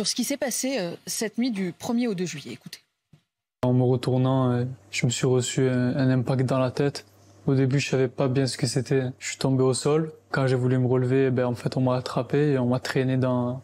sur ce qui s'est passé euh, cette nuit du 1er au 2 juillet. Écoutez. En me retournant, euh, je me suis reçu un, un impact dans la tête. Au début, je savais pas bien ce que c'était. Je suis tombé au sol. Quand j'ai voulu me relever, ben, en fait, on m'a attrapé et on m'a traîné dans,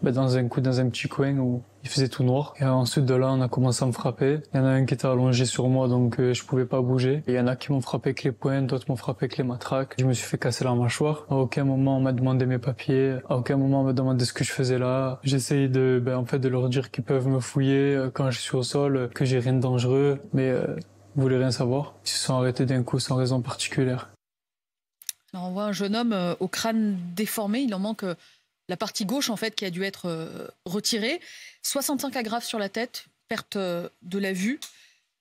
ben, un coup, dans un petit coin il faisait tout noir. Et ensuite de là, on a commencé à me frapper. Il y en a un qui était allongé sur moi, donc euh, je pouvais pas bouger. Il y en a qui m'ont frappé avec les poings, d'autres m'ont frappé avec les matraques. Je me suis fait casser la mâchoire. À aucun moment on m'a demandé mes papiers. À aucun moment on m'a demandé ce que je faisais là. J'essayais de, ben, en fait, de leur dire qu'ils peuvent me fouiller euh, quand je suis au sol, euh, que j'ai rien de dangereux, mais euh, ils voulaient rien savoir. Ils se sont arrêtés d'un coup sans raison particulière. On voit un jeune homme euh, au crâne déformé. Il en manque la partie gauche, en fait, qui a dû être euh, retirée. 65 agrafes sur la tête, perte euh, de la vue.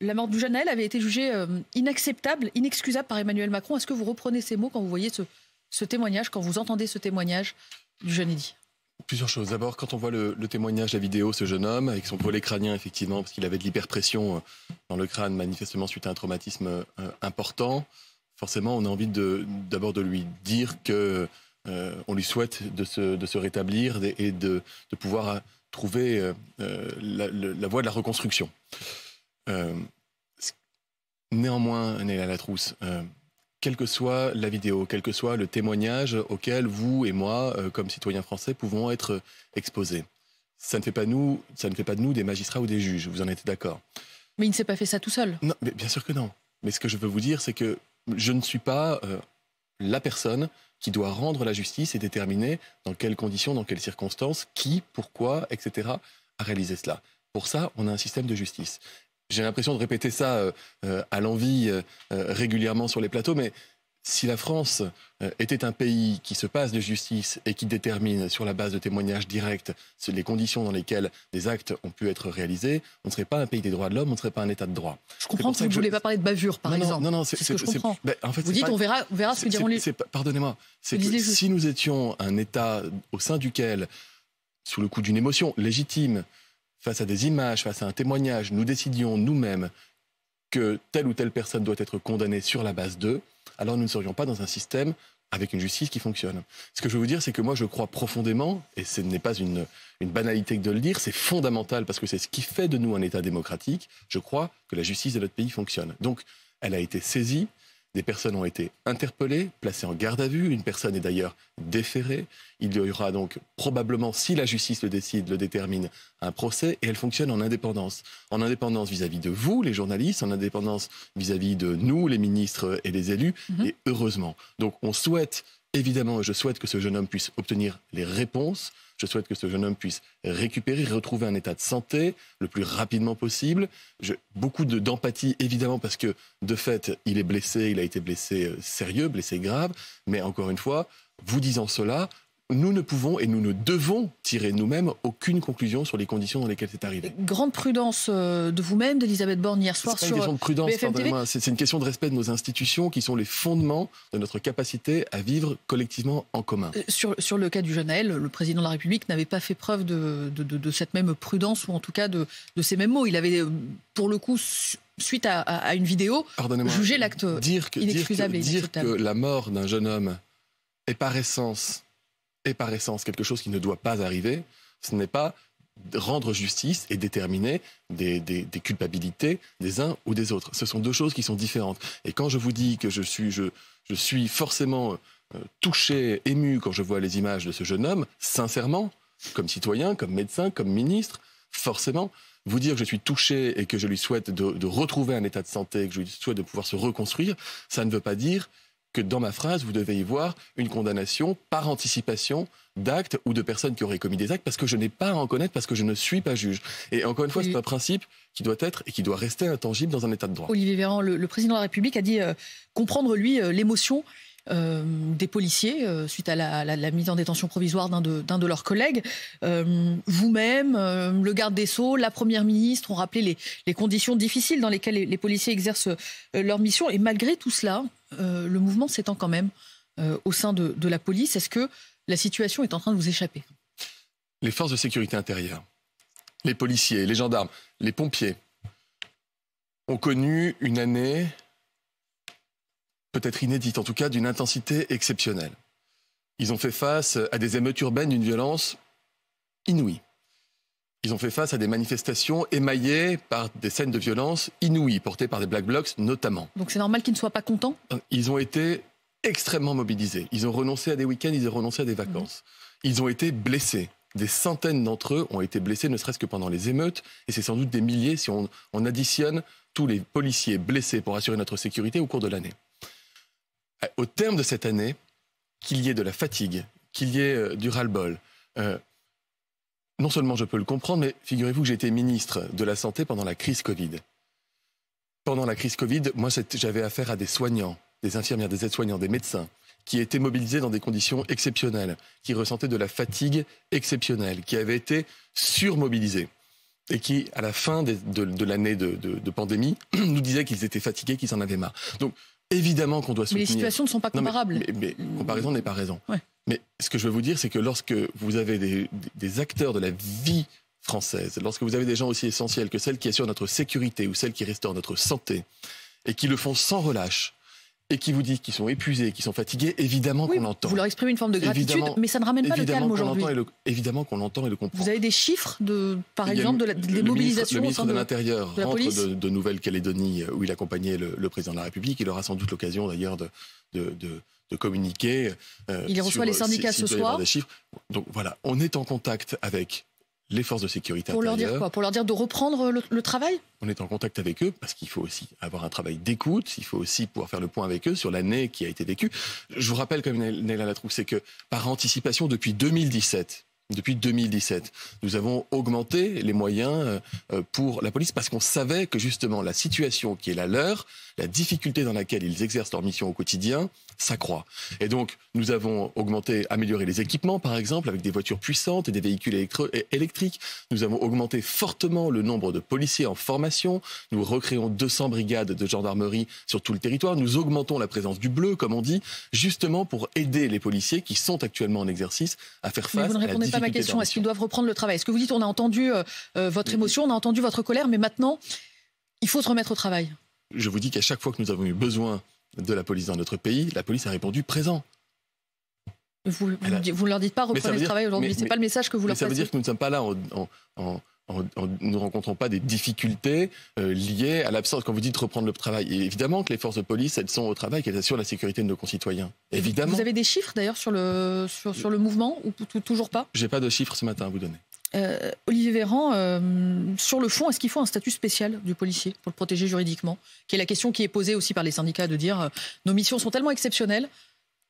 La mort jeune Naël avait été jugée euh, inacceptable, inexcusable par Emmanuel Macron. Est-ce que vous reprenez ces mots quand vous voyez ce, témoignage, quand vous entendez ce témoignage du jeune Eddy? Plusieurs choses. D'abord, quand on voit le, témoignage, la vidéo, ce jeune homme, avec son volet crânien, effectivement, parce qu'il avait de l'hyperpression dans le crâne, manifestement suite à un traumatisme important, forcément, on a envie de- d'abord de, lui dire que euh, on lui souhaite de se, de se rétablir et de, de pouvoir euh, trouver euh, la, voie de la reconstruction. Euh, néanmoins, Néla Latrousse, quelle que soit la vidéo, quel que soit le témoignage auquel vous et moi, comme citoyens français, pouvons être exposés. Ça ne fait pas nous, ça ne fait pas de nous des magistrats ou des juges. Vous en êtes d'accord? Mais il ne s'est pas fait ça tout seul? Non, mais bien sûr que non. Mais ce que je veux vous dire, c'est que je ne suis pas euh, la personne qui doit rendre la justice et déterminer dans quelles conditions, dans quelles circonstances, qui, pourquoi, etc. a réalisé cela. Pour ça, on a un système de justice. J'ai l'impression de répéter ça euh, euh, à l'envie euh, régulièrement sur les plateaux, mais si la France euh, était un pays qui se passe de justice et qui détermine sur la base de témoignages directs les conditions dans lesquelles des actes ont pu être réalisés, on ne serait pas un pays des droits de l'homme, on ne serait pas un état de droit. Je comprends que vous ne je- voulez pas parler de bavure, par non, exemple. Non, non, c'est ce que je comprends. ben, en fait, Vous dites, pas- on verra, on verra ce que diront les... Pardonnez-moi. C'est que juste. si nous étions un État au sein duquel, sous le coup d'une émotion légitime, face à des images, face à un témoignage, nous décidions nous-mêmes que telle ou telle personne doit être condamnée sur la base d'eux, alors nous ne serions pas dans un système avec une justice qui fonctionne. Ce que je veux vous dire, c'est que moi, je crois profondément, et ce n'est pas une, banalité de le dire, c'est fondamental parce que c'est ce qui fait de nous un État démocratique. Je crois que la justice de notre pays fonctionne. Donc, elle a été saisie, des personnes ont été interpellées, placées en garde à vue, une personne est d'ailleurs déférée. Il y aura donc probablement, si la justice le décide, le détermine, un procès, et elle fonctionne en indépendance. En indépendance vis-à-vis de vous, les journalistes, en indépendance vis-à-vis de nous, les ministres et les élus, Mhm. et heureusement. Donc on souhaite, évidemment, je souhaite que ce jeune homme puisse obtenir les réponses, je souhaite que ce jeune homme puisse récupérer, retrouver un état de santé le plus rapidement possible. Je- beaucoup de- d'empathie, évidemment, parce que de fait, il est blessé, il a été blessé euh, sérieux, blessé grave, mais encore une fois, vous disant cela, nous ne pouvons et nous ne devons tirer nous-mêmes aucune conclusion sur les conditions dans lesquelles c'est arrivé. Grande prudence euh, de vous-même, d'Elisabeth Borne hier C'est soir pas une sur... question de prudence, pardonnez-moi. C'est c'est une question de respect de nos institutions qui sont les fondements de notre capacité à vivre collectivement en commun. Euh, Sur, sur le cas du jeune Naël, le président de la République n'avait pas fait preuve de, de- de- de cette même prudence, ou en tout cas de, de ces mêmes mots. Il avait, euh, pour le coup, su- suite à, à- à une vidéo, jugé l'acte dire que, inexcusable et dire que inacceptable. la mort d'un jeune homme est par essence, est par essence quelque chose qui ne doit pas arriver, ce n'est pas rendre justice et déterminer des, culpabilités des uns ou des autres. Ce sont deux choses qui sont différentes. Et quand je vous dis que je suis, je, suis forcément euh, touché, ému quand je vois les images de ce jeune homme, sincèrement, comme citoyen, comme médecin, comme ministre, forcément, vous dire que je suis touché et que je lui souhaite de retrouver un état de santé, que je lui souhaite de pouvoir se reconstruire, ça ne veut pas dire que dans ma phrase, vous devez y voir une condamnation par anticipation d'actes ou de personnes qui auraient commis des actes parce que je n'ai pas à en connaître, parce que je ne suis pas juge. Et encore une fois, Oui. c'est un principe qui doit être et qui doit rester intangible dans un état de droit. Olivier Véran, le, le président de la République, a dit euh, comprendre, lui, euh, l'émotion euh, des policiers euh, suite à la, mise en détention provisoire d'un de, leurs collègues. Euh, Vous-même, le garde des Sceaux, la Première ministre ont rappelé les, conditions difficiles dans lesquelles les, policiers exercent leur mission. Et malgré tout cela, le mouvement s'étend quand même au sein de, de la police. Est-ce que la situation est en train de vous échapper? Les forces de sécurité intérieure, les policiers, les gendarmes, les pompiers ont connu une année peut-être inédite, en tout cas d'une intensité exceptionnelle. Ils ont fait face à des émeutes urbaines d'une violence inouïe. Ils ont fait face à des manifestations émaillées par des scènes de violence inouïes, portées par des Black Blocs notamment. Donc c'est normal qu'ils ne soient pas contents? Ils ont été extrêmement mobilisés. Ils ont renoncé à des week-ends, ils ont renoncé à des vacances. Ils ont été blessés. Des centaines d'entre eux ont été blessés, ne serait-ce que pendant les émeutes, et c'est sans doute des milliers si on, on additionne tous les policiers blessés pour assurer notre sécurité au cours de l'année. Au terme de cette année, qu'il y ait de la fatigue, qu'il y ait euh, du ras-le-bol, euh, non seulement je peux le comprendre, mais figurez-vous que j'ai été ministre de la Santé pendant la crise Covid. Pendant la crise Covid, moi j'avais affaire à des soignants, des infirmières, des aides-soignants, des médecins, qui étaient mobilisés dans des conditions exceptionnelles, qui ressentaient de la fatigue exceptionnelle, qui avaient été surmobilisés et qui, à la fin de, l'année de, pandémie, nous disaient qu'ils étaient fatigués, qu'ils en avaient marre. Donc, évidemment qu'on doit soutenir. Mais les situations ne sont pas comparables. mais, comparaison n'est pas raison. Mais ce que je veux vous dire, c'est que lorsque vous avez des, des, acteurs de la vie française, lorsque vous avez des gens aussi essentiels que celles qui assurent notre sécurité ou celles qui restaurent notre santé, et qui le font sans relâche, et qui vous disent qu'ils sont épuisés, qu'ils sont fatigués, évidemment qu'on l'entend. Vous leur exprimez une forme de gratitude, mais ça ne ramène pas le calme aujourd'hui. Évidemment qu'on l'entend et le comprend. Vous avez des chiffres, de, par exemple, de la, des mobilisations Le ministre, de, l'Intérieur rentre de, de Nouvelle-Calédonie, où il accompagnait le, président de la République. Il aura sans doute l'occasion d'ailleurs de, de, communiquer. Euh, il reçoit les syndicats ce soir. Des chiffres. Donc voilà, on est en contact avec les forces de sécurité Pour leur dire quoi Pour leur dire de reprendre le, travail On est en contact avec eux parce qu'il faut aussi avoir un travail d'écoute, il faut aussi pouvoir faire le point avec eux sur l'année qui a été vécue. Je vous rappelle, comme Néla Latrousse, c'est que par anticipation, depuis 2017, depuis 2017. Nous avons augmenté les moyens euh, pour la police parce qu'on savait que justement la situation qui est la leur, la difficulté dans laquelle ils exercent leur mission au quotidien, s'accroît. Et donc, nous avons augmenté, amélioré les équipements, par exemple, avec des voitures puissantes et des véhicules électriques. Nous avons augmenté fortement le nombre de policiers en formation. Nous recréons 200 brigades de gendarmerie sur tout le territoire. Nous augmentons la présence du bleu, comme on dit, justement pour aider les policiers qui sont actuellement en exercice à faire face vous ne répondez pas ma question. Est-ce qu'ils doivent reprendre le travail? Est-ce que vous dites, on a entendu euh, euh, votre émotion, on a entendu votre colère, mais maintenant, il faut se remettre au travail Je vous dis qu'à chaque fois que nous avons eu besoin de la police dans notre pays, la police a répondu présent. Vous ne leur dites pas reprenez le travail aujourd'hui, c'est pas le message que vous leur passez. Ça veut dire que nous ne sommes pas là en, nous ne rencontrons pas des difficultés euh, liées à l'absence. Quand vous dites reprendre le travail, évidemment que les forces de police, elles sont au travail, qu'elles assurent la sécurité de nos concitoyens. Évidemment. Vous avez des chiffres d'ailleurs sur le, sur, le mouvement ou toujours pas? J'ai pas de chiffres ce matin à vous donner. Euh, Olivier Véran, euh, sur le fond, est-ce qu'il faut un statut spécial du policier pour le protéger juridiquement? Qui est la question qui est posée aussi par les syndicats de dire nos missions sont tellement exceptionnelles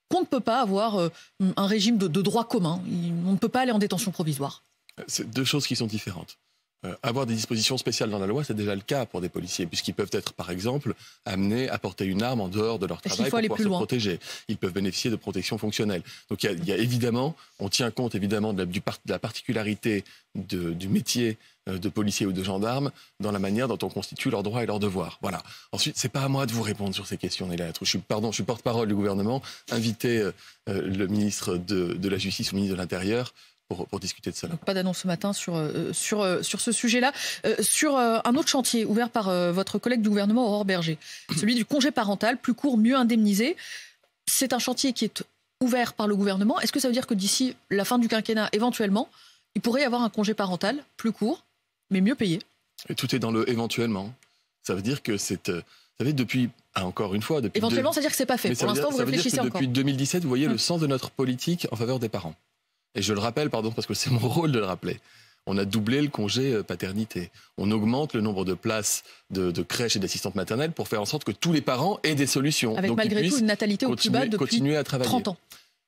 qu'on ne peut pas avoir un régime de, de droit commun. On ne peut pas aller en détention provisoire. C'est deux choses qui sont différentes. Euh, avoir des dispositions spéciales dans la loi, c'est déjà le cas pour des policiers, puisqu'ils peuvent être, par exemple, amenés à porter une arme en dehors de leur travail pour pouvoir se protéger. Ils peuvent bénéficier de protection fonctionnelle. Donc il y, a, évidemment, on tient compte évidemment de la, particularité du métier euh, de policier ou de gendarme dans la manière dont on constitue leurs droits et leurs devoirs. Voilà. Ensuite, c'est pas à moi de vous répondre sur ces questions, Néla. Je suis, pardon, je suis porte-parole du gouvernement. Inviter euh, le ministre de, de la Justice ou le ministre de l'Intérieur pour, discuter de cela. pas d'annonce ce matin sur, euh, sur, euh, sur ce sujet-là. Euh, sur un autre chantier ouvert par votre collègue du gouvernement, Aurore Berger, celui du congé parental, plus court, mieux indemnisé. C'est un chantier qui est ouvert par le gouvernement. Est-ce que ça veut dire que d'ici la fin du quinquennat, éventuellement, il pourrait y avoir un congé parental plus court, mais mieux payé? Et Tout est dans le éventuellement. Ça veut dire que c'est. Vous savez, depuis, ah, encore une fois, depuis. Éventuellement, ça veut dire que c'est pas fait. Pour l'instant, vous réfléchissez encore. Depuis 2017, vous voyez le hum. sens de notre politique en faveur des parents. Et je le rappelle, pardon, parce que c'est mon rôle de le rappeler. On a doublé le congé euh, paternité. On augmente le nombre de places de, crèches et d'assistantes maternelles pour faire en sorte que tous les parents aient des solutions. Avec malgré tout une natalité au plus bas depuis continuer à travailler. 30 ans.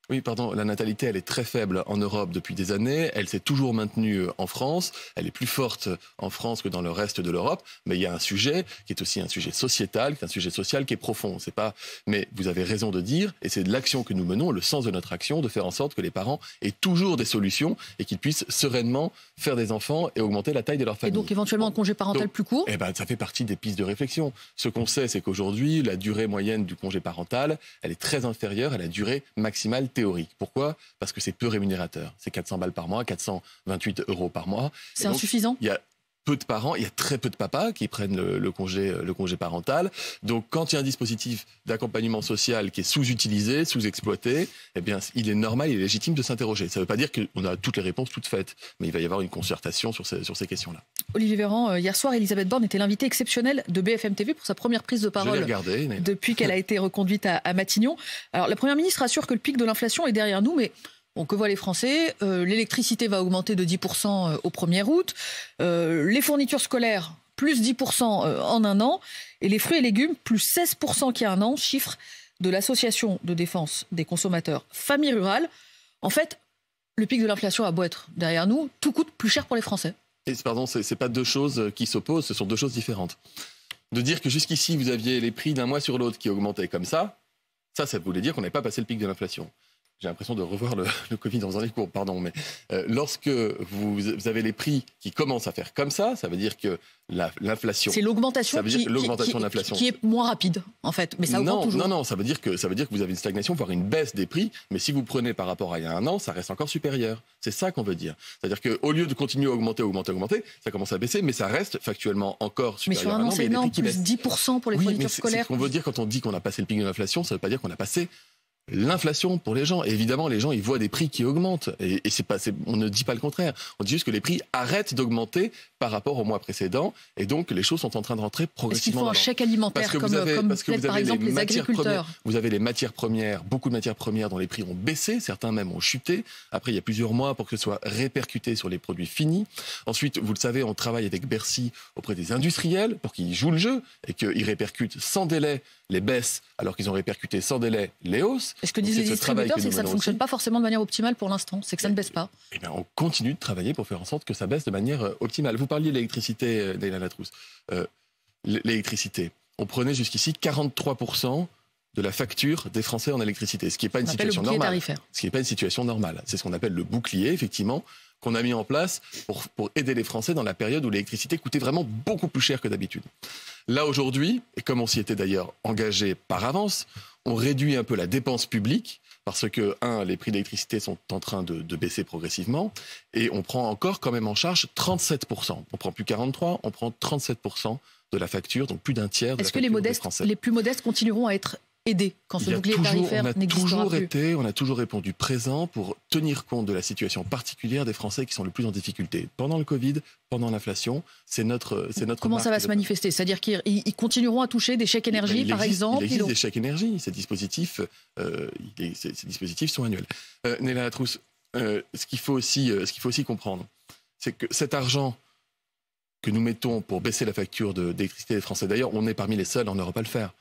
Oui, pardon, la natalité, elle est très faible en Europe depuis des années. Elle s'est toujours maintenue euh, en France. Elle est plus forte en France que dans le reste de l'Europe. Mais il y a un sujet qui est aussi un sujet sociétal, qui est un sujet social qui est profond. C'est pas. Mais vous avez raison de dire, et c'est de l'action que nous menons, le sens de notre action, de faire en sorte que les parents aient toujours des solutions et qu'ils puissent sereinement faire des enfants et augmenter la taille de leur famille. Et donc éventuellement un congé parental plus court. Eh ben, ça fait partie des pistes de réflexion. Ce qu'on sait, c'est qu'aujourd'hui, la durée moyenne du congé parental, elle est très inférieure à la durée maximale théorique. Pourquoi? Parce que c'est peu rémunérateur. C'est 400 balles par mois, 428 euros par mois. C'est insuffisant? il y a peu de parents, il y a très peu de papas qui prennent le, congé, le congé parental. Donc, quand il y a un dispositif d'accompagnement social qui est sous-utilisé, sous-exploité, eh bien, il est normal, il est légitime de s'interroger. Ça ne veut pas dire qu'on a toutes les réponses toutes faites, mais il va y avoir une concertation sur ces, sur ces questions-là. Olivier Véran, euh, hier soir, Elisabeth Borne était l'invitée exceptionnelle de BFM TV pour sa première prise de parole depuis qu'elle a été reconduite à, à Matignon. Alors, la Première ministre assure que le pic de l'inflation est derrière nous, mais Bon, que voient les Français? Euh, L'électricité va augmenter de 10% euh, au 1er août. Euh, les fournitures scolaires, plus 10% en un an. Et les fruits et légumes, plus 16% qu'il y a un an, chiffre de l'Association de défense des consommateurs Famille Rurale. En fait, le pic de l'inflation a beau être derrière nous, tout coûte plus cher pour les Français. Et pardon, ce n'est pas deux choses qui s'opposent, ce sont deux choses différentes. De dire que jusqu'ici, vous aviez les prix d'un mois sur l'autre qui augmentaient comme ça, ça, ça voulait dire qu'on n'avait pas passé le pic de l'inflation j'ai l'impression de revoir le, le, Covid dans un cours, pardon, mais euh, lorsque vous, vous, avez les prix qui commencent à faire comme ça, ça veut dire que l'inflation. C'est l'augmentation qui, de l'inflation. Qui est moins rapide, en fait, mais ça augmente non, toujours. Non, non, ça veut dire que ça veut dire que vous avez une stagnation, voire une baisse des prix, mais si vous prenez par rapport à il y a un an, ça reste encore supérieur. C'est ça qu'on veut dire. C'est-à-dire qu'au lieu de continuer à augmenter, augmenter, augmenter, ça commence à baisser, mais ça reste factuellement encore supérieur. Mais sur un an, c'est énorme, plus 10% pour les oui, fournitures scolaires. C'est ce qu'on veut dire quand on dit qu'on a passé le pic de l'inflation, ça ne veut pas dire qu'on a passé l'inflation pour les gens. Et évidemment, les gens, ils voient des prix qui augmentent. Et, et c'est pas, on ne dit pas le contraire. On dit juste que les prix arrêtent d'augmenter par rapport au mois précédent. Et donc, les choses sont en train de rentrer progressivement. Est-ce qu'il faut un chèque alimentaire comme, vous avez, comme parce que vous avez par exemple les, les agriculteurs Vous avez les matières premières, beaucoup de matières premières dont les prix ont baissé. Certains même ont chuté. Après, il y a plusieurs mois pour que ce soit répercuté sur les produits finis. Ensuite, vous le savez, on travaille avec Bercy auprès des industriels pour qu'ils jouent le jeu et qu'ils répercutent sans délai les baisses alors qu'ils ont répercuté sans délai les hausses. est ce que disent les distributeurs, c'est que ça ne fonctionne pas forcément de manière optimale pour l'instant, c'est que ça ne baisse pas. Eh bien, on continue de travailler pour faire en sorte que ça baisse de manière euh, optimale. Vous parliez de l'électricité, euh, Dana Latrousse. Euh, l'électricité. On prenait jusqu'ici 43% de la facture des Français en électricité, ce qui n'est pas une situation normale. Ce qui n'est pas une situation normale. C'est ce qu'on appelle le bouclier, effectivement, qu'on a mis en place pour, pour aider les Français dans la période où l'électricité coûtait vraiment beaucoup plus cher que d'habitude. Là, aujourd'hui, et comme on s'y était d'ailleurs engagé par avance, on réduit un peu la dépense publique parce que, un, les prix d'électricité sont en train de, baisser progressivement et on prend encore quand même en charge 37%. On prend plus 43%, on prend 37% de la facture, donc plus d'un tiers de Est-ce que les, modestes, les plus modestes continueront à être aider quand ce bouclier tarifaire n'existera toujours Été, on a toujours répondu présent pour tenir compte de la situation particulière des Français qui sont le plus en difficulté. Pendant le Covid, pendant l'inflation, c'est notre, c'est notre. Comment ça va se manifester? C'est-à-dire qu'ils continueront à toucher des chèques énergie, par exemple. Il existe des chèques énergie. Ces dispositifs, euh, ces, dispositifs sont annuels. Euh, Néla Latrousse, euh, ce qu'il faut aussi, euh, ce qu'il faut aussi comprendre, c'est que cet argent que nous mettons pour baisser la facture d'électricité des Français, d'ailleurs, on est parmi les seuls en Europe à le faire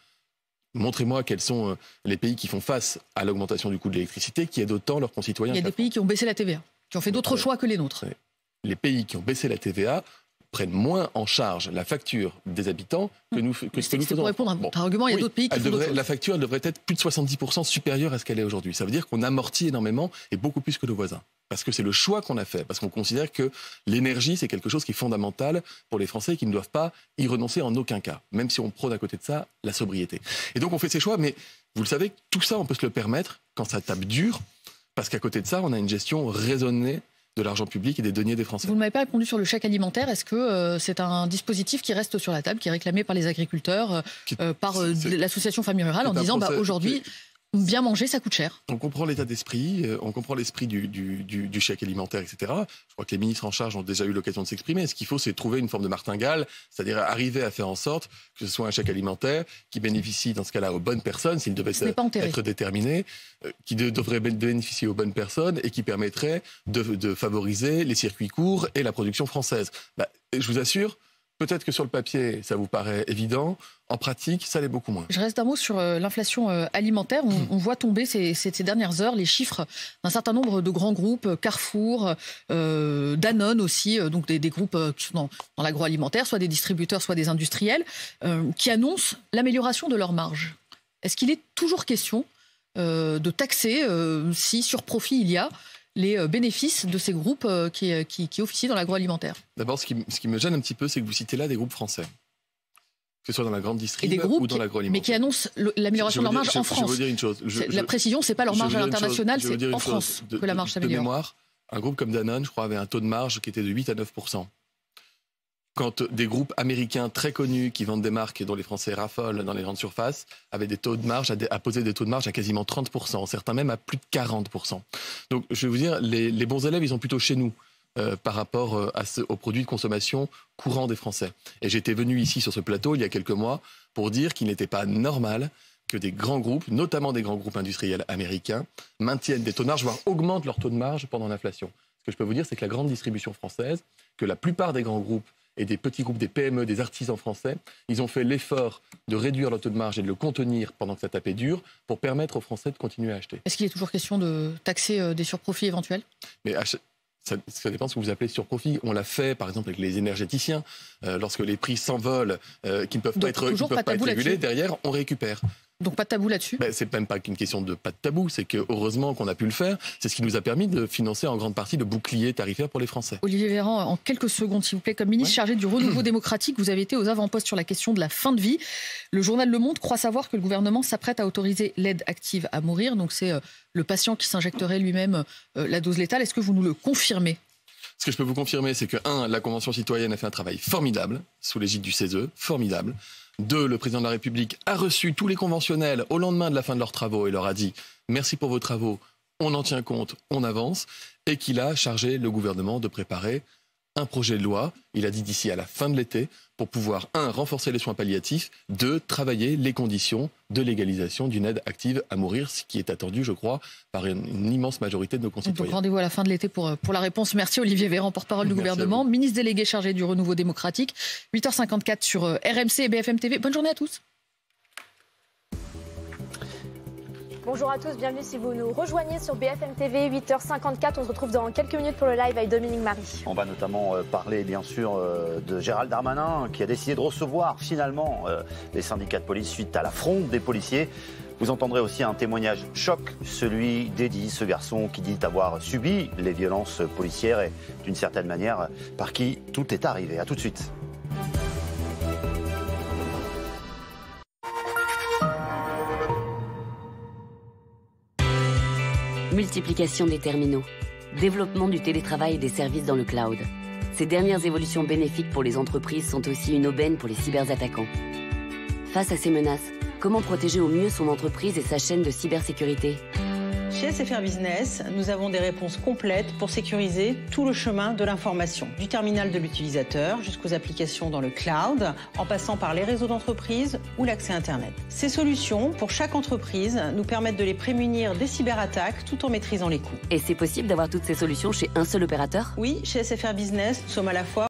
Montrez-moi quels sont euh, les pays qui font face à l'augmentation du coût de l'électricité, qui aident autant leurs concitoyens. Il y a des pays qui ont baissé la TVA, qui ont fait d'autres choix que les nôtres. Les pays qui ont baissé la TVA prennent moins en charge la facture des habitants que nous, que ce que nous faisons. Pour répondre à votre argument, il y a d'autres pays qui font La facture devrait être plus de 70% supérieure à ce qu'elle est aujourd'hui. Ça veut dire qu'on amortit énormément et beaucoup plus que nos voisins parce que c'est le choix qu'on a fait, parce qu'on considère que l'énergie, c'est quelque chose qui est fondamental pour les Français et qui ne doivent pas y renoncer en aucun cas, même si on prône à côté de ça la sobriété. Et donc on fait ces choix, mais vous le savez, tout ça, on peut se le permettre quand ça tape dur, parce qu'à côté de ça, on a une gestion raisonnée de l'argent public et des deniers des Français. Vous ne m'avez pas répondu sur le chèque alimentaire. Est-ce que euh, c'est un dispositif qui reste sur la table, qui est réclamé par les agriculteurs, euh, euh, par l'association Famille Rurale, en disant bah, aujourd'hui, bien manger, ça coûte cher. On comprend l'état d'esprit, euh, on comprend l'esprit du, du, chèque alimentaire, etc. Je crois que les ministres en charge ont déjà eu l'occasion de s'exprimer. Ce qu'il faut, c'est trouver une forme de martingale, c'est-à-dire arriver à faire en sorte que ce soit un chèque alimentaire qui bénéficie, dans ce cas-là, aux bonnes personnes, s'il devait être déterminé, euh, qui devrait bénéficier aux bonnes personnes et qui permettrait de, favoriser les circuits courts et la production française. Bah, je vous assure, Peut-être que sur le papier, ça vous paraît évident. En pratique, ça l'est beaucoup moins. Je reste un mot sur euh, l'inflation euh, alimentaire. On, voit tomber ces, dernières heures les chiffres d'un certain nombre de grands groupes, Carrefour, euh, Danone aussi, donc des, groupes sont dans, l'agroalimentaire, soit des distributeurs, soit des industriels, qui annoncent l'amélioration de leur marge. Est-ce qu'il est toujours question de taxer si sur profit il y a les euh, bénéfices de ces groupes euh, euh, qui, qui, officient dans l'agroalimentaire D'abord, ce qui, ce qui me gêne un petit peu, c'est que vous citez là des groupes français que ce soit dans la grande distribution ou dans l'agroalimentaire. Mais qui annoncent l'amélioration de leur marge en France. Je veux dire une chose. la précision, c'est pas leur marge à l'international, c'est en France que la marge s'améliore. De mémoire, un groupe comme Danone, je crois, avait un taux de marge qui était de 8 à 9 quand des groupes américains très connus qui vendent des marques dont les Français raffolent dans les grandes surfaces avaient des taux de marge, à, poser des taux de marge à quasiment 30%, certains même à plus de 40%. Donc je vais vous dire, les, bons élèves, ils sont plutôt chez nous. Euh, par rapport euh, aux produits de consommation courants des Français. Et j'étais venu ici sur ce plateau il y a quelques mois pour dire qu'il n'était pas normal que des grands groupes, notamment des grands groupes industriels américains, maintiennent des taux de marge, voire augmentent leurs taux de marge pendant l'inflation. Ce que je peux vous dire, c'est que la grande distribution française, que la plupart des grands groupes et des petits groupes, des PME, des artisans français, ils ont fait l'effort de réduire leur taux de marge et de le contenir pendant que ça tapait dur pour permettre aux Français de continuer à acheter. Est-ce qu'il est toujours question de taxer euh, des surprofits éventuels? Mais ça, dépend de ce que vous appelez surprofit. On l'a fait, par exemple, avec les énergéticiens. Euh, lorsque les prix s'envolent, euh, qui ne peuvent pas être, peuvent pas être régulés, derrière, on récupère. Donc pas de tabou là-dessus ben, C'est même pas qu'une question de pas de tabou, c'est que heureusement qu'on a pu le faire. C'est ce qui nous a permis de financer en grande partie le bouclier tarifaire pour les Français. Olivier Véran, en quelques secondes, s'il vous plaît, comme ministre chargé du renouveau démocratique, vous avez été aux avant-postes sur la question de la fin de vie. Le journal Le Monde croit savoir que le gouvernement s'apprête à autoriser l'aide active à mourir. Donc c'est euh, le patient qui s'injecterait lui-même euh, la dose létale. Est-ce que vous nous le confirmez? Ce que je peux vous confirmer, c'est que, un, la Convention citoyenne a fait un travail formidable, sous l'égide du CESE, formidable. Deux, le président de la République a reçu tous les conventionnels au lendemain de la fin de leurs travaux et leur a dit merci pour vos travaux, on en tient compte, on avance, et qu'il a chargé le gouvernement de préparer un projet de loi, il a dit d'ici à la fin de l'été, pour pouvoir, un, renforcer les soins palliatifs, deux, travailler les conditions de légalisation d'une aide active à mourir, ce qui est attendu, je crois, par une, immense majorité de nos concitoyens. Donc rendez-vous à la fin de l'été pour, pour la réponse. Merci Olivier Véran, porte-parole du gouvernement, ministre délégué chargé du renouveau démocratique. 8h54 sur euh, RMC et BFM TV. Bonne journée à tous. Bonjour à tous, bienvenue si vous nous rejoignez sur BFM TV, 8h54. On se retrouve dans quelques minutes pour le live avec Dominique Marie. On va notamment euh, parler bien sûr euh, de Gérald Darmanin qui a décidé de recevoir finalement euh, les syndicats de police suite à la des policiers. Vous entendrez aussi un témoignage choc, celui d'Eddie, ce garçon qui dit avoir subi les violences policières et d'une certaine manière par qui tout est arrivé. A tout de suite. Multiplication des terminaux, développement du télétravail et des services dans le cloud. Ces dernières évolutions bénéfiques pour les entreprises sont aussi une aubaine pour les cyberattaquants. Face à ces menaces, comment protéger au mieux son entreprise et sa chaîne de cybersécurité? Chez SFR Business, nous avons des réponses complètes pour sécuriser tout le chemin de l'information, du terminal de l'utilisateur jusqu'aux applications dans le cloud, en passant par les réseaux d'entreprise ou l'accès Internet. Ces solutions, pour chaque entreprise, nous permettent de les prémunir des cyberattaques tout en maîtrisant les coûts. Et c'est possible d'avoir toutes ces solutions chez un seul opérateur? Oui, chez SFR Business, nous sommes à la fois